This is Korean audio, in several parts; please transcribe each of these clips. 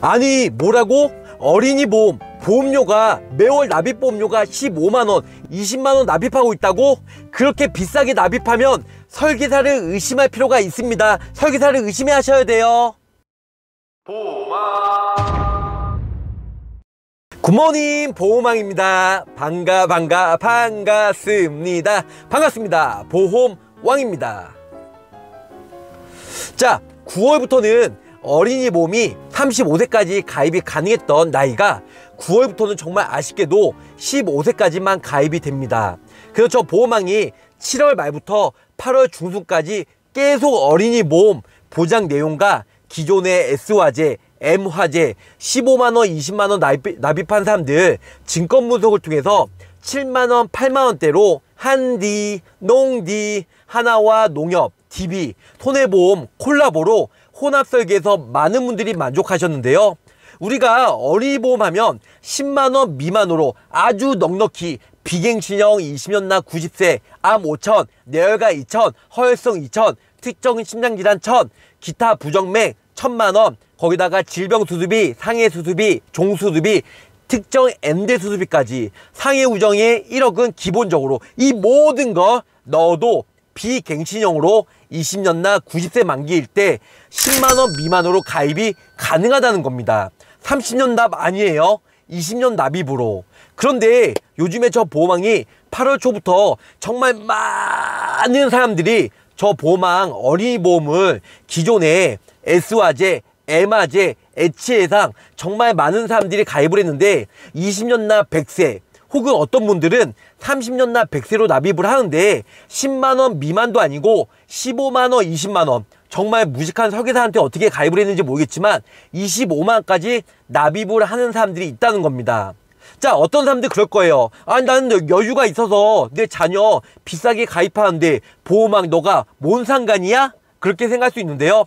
아니 뭐라고? 어린이 보험 보험료가 매월 납입 보험료가 15만원 20만원 납입하고 있다고? 그렇게 비싸게 납입하면 설계사를 의심할 필요가 있습니다. 설계사를 의심해 하셔야 돼요. 굿모닝 보험왕입니다. 반가 반가 반갑습니다. 반갑습니다. 보험왕입니다. 자 9월부터는 어린이 보험이 35세까지 가입이 가능했던 나이가 9월부터는 정말 아쉽게도 15세까지만 가입이 됩니다. 그래서 저 보험왕이 7월 말부터 8월 중순까지 계속 어린이 보험 보장 내용과 기존의 S화재, M화재 15만원, 20만원 납입, 납입한 사람들 증권 분석을 통해서 7만원, 8만원대로 한디, 농디, 하나와 농협, DB, 손해보험 콜라보로 혼합 설계에서 많은 분들이 만족하셨는데요. 우리가 어린이보험 하면 10만원 미만으로 아주 넉넉히 비갱신형 20년 나 90세, 암 5천, 뇌혈관 2천, 허혈성 2천, 특정 심장질환 1천, 기타 부정맥 1천만원, 거기다가 질병 수술비, 상해 수술비, 종 수술비, 특정 M대 수술비까지 상해 우정의 1억은 기본적으로 이 모든 거 넣어도 비갱신형으로 20년 나 90세 만기일 때 10만원 미만으로 가입이 가능하다는 겁니다. 30년 납 아니에요. 20년 납입으로. 그런데 요즘에 저 보험왕이 8월 초부터 정말 많은 사람들이 저 보험왕 어린이 보험을 기존에 S화재, M화재, H해상 정말 많은 사람들이 가입을 했는데 20년 납 100세 혹은 어떤 분들은 30년 납 100세로 납입을 하는데 10만원 미만도 아니고 15만원, 20만원 정말 무식한 설계사한테 어떻게 가입을 했는지 모르겠지만 25만까지 납입을 하는 사람들이 있다는 겁니다. 자 어떤 사람들 그럴 거예요 아니 나는 여유가 있어서 내 자녀 비싸게 가입하는데 보험왕 너가 뭔 상관이야? 그렇게 생각할 수 있는데요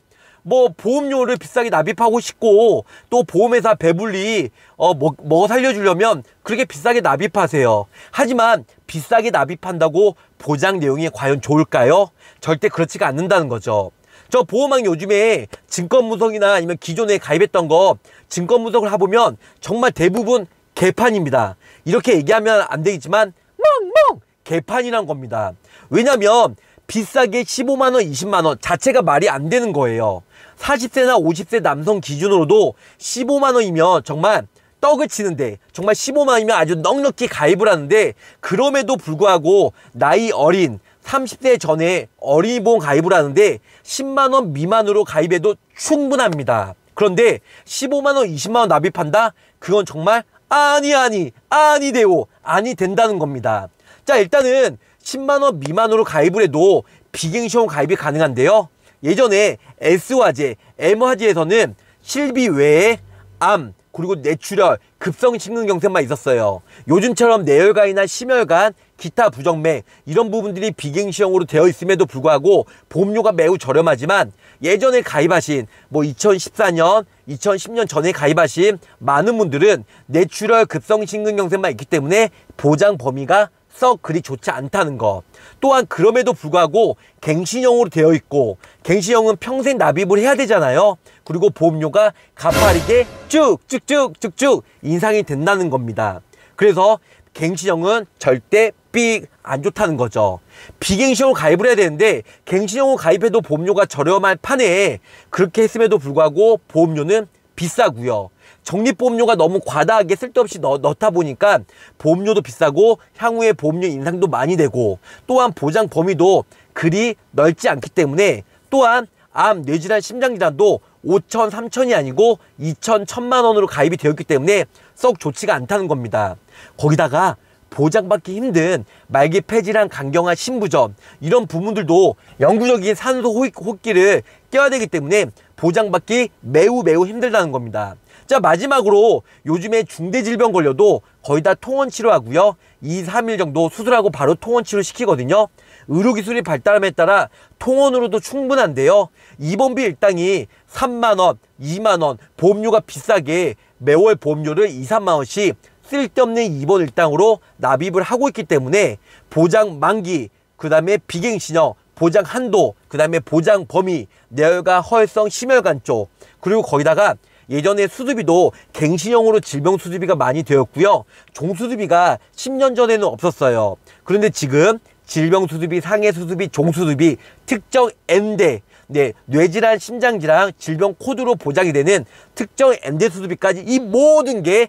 뭐 보험료를 비싸게 납입하고 싶고 또 보험회사 배불리 어 뭐 뭐 살려주려면 그렇게 비싸게 납입하세요. 하지만 비싸게 납입한다고 보장 내용이 과연 좋을까요? 절대 그렇지가 않는다는 거죠. 저 보험왕 요즘에 증권무석이나 아니면 기존에 가입했던 거 증권무석을 해보면 정말 대부분 개판입니다. 이렇게 얘기하면 안 되겠지만 멍멍 개판이란 겁니다. 왜냐면 비싸게 15만원, 20만원 자체가 말이 안 되는 거예요. 40세나 50세 남성 기준으로도 15만원이면 정말 떡을 치는데 정말 15만원이면 아주 넉넉히 가입을 하는데 그럼에도 불구하고 나이 어린 30세 전에 어린이보험 가입을 하는데 10만원 미만으로 가입해도 충분합니다. 그런데 15만원, 20만원 납입한다? 그건 정말 아니 아니 아니 되오 아니 된다는 겁니다. 자 일단은 10만원 미만으로 가입을 해도 비갱시험 가입이 가능한데요. 예전에 S화재, M화재에서는 실비 외에 암, 그리고 뇌출혈, 급성심근경색만 있었어요. 요즘처럼 뇌혈관이나 심혈관, 기타 부정맥 이런 부분들이 비갱시형으로 되어 있음에도 불구하고 보험료가 매우 저렴하지만 예전에 가입하신 뭐 2014년, 2010년 전에 가입하신 많은 분들은 뇌출혈, 급성심근경색만 있기 때문에 보장 범위가 썩 그리 좋지 않다는 것. 또한 그럼에도 불구하고 갱신형으로 되어 있고 갱신형은 평생 납입을 해야 되잖아요. 그리고 보험료가 가파르게 쭉쭉쭉쭉쭉 인상이 된다는 겁니다. 그래서 갱신형은 절대 삑 안 좋다는 거죠. 비갱신형으로 가입을 해야 되는데 갱신형으로 가입해도 보험료가 저렴할 판에 그렇게 했음에도 불구하고 보험료는 비싸고요. 적립보험료가 너무 과다하게 쓸데없이 넣, 넣다 보니까 보험료도 비싸고 향후에 보험료 인상도 많이 되고 또한 보장 범위도 그리 넓지 않기 때문에 또한 암, 뇌질환, 심장질환도 5천, 3천이 아니고 2천, 1천만 원으로 가입이 되었기 때문에 썩 좋지가 않다는 겁니다. 거기다가 보장받기 힘든 말기 폐질환, 강경화, 신부전 이런 부분들도 영구적인 산소 호흡기를 껴야 되기 때문에 보장받기 매우 매우 힘들다는 겁니다. 자 마지막으로 요즘에 중대질병 걸려도 거의 다 통원 치료 하고요. 2, 3일 정도 수술하고 바로 통원 치료 시키거든요. 의료기술이 발달함에 따라 통원으로도 충분한데요. 입원비 일당이 3만원, 2만원 보험료가 비싸게 매월 보험료를 2, 3만원씩 쓸데없는 입원 일당으로 납입을 하고 있기 때문에 보장 만기 그 다음에 비갱신형 보장 한도 그 다음에 보장 범위 뇌혈관 허혈성 심혈관 쪽 그리고 거기다가 예전에 수수비도 갱신형으로 질병 수수비가 많이 되었고요. 종수수비가 10년 전에는 없었어요. 그런데 지금 질병 수수비, 상해 수수비, 종수수비, 특정 N대, 네, 뇌질환, 심장질환, 질병 코드로 보장이 되는 특정 N대 수수비까지 이 모든 게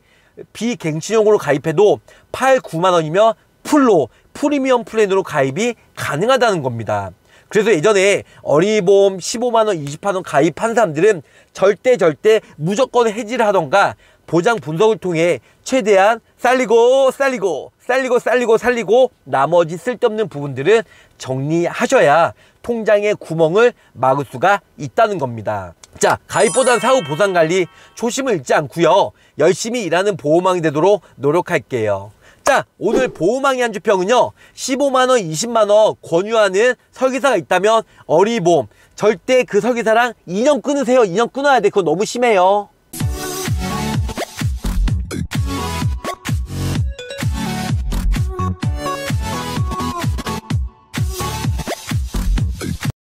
비갱신형으로 가입해도 8, 9만 원이면 풀로 프리미엄 플랜으로 가입이 가능하다는 겁니다. 그래서 예전에 어린이보험 15만원, 20만원 가입한 사람들은 절대 절대 무조건 해지를 하던가 보장 분석을 통해 최대한 살리고 살리고 살리고 살리고 살리고 나머지 쓸데없는 부분들은 정리하셔야 통장의 구멍을 막을 수가 있다는 겁니다. 자, 가입보단 사후 보상 관리 초심을 잃지 않고요. 열심히 일하는 보호망이 되도록 노력할게요. 자, 오늘 보호망이 한 주평은요. 15만원, 20만원 권유하는 설계사가 있다면 어리보험 절대 그 설계사랑 인연 끊으세요. 인연 끊어야 돼. 그거 너무 심해요.